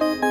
Música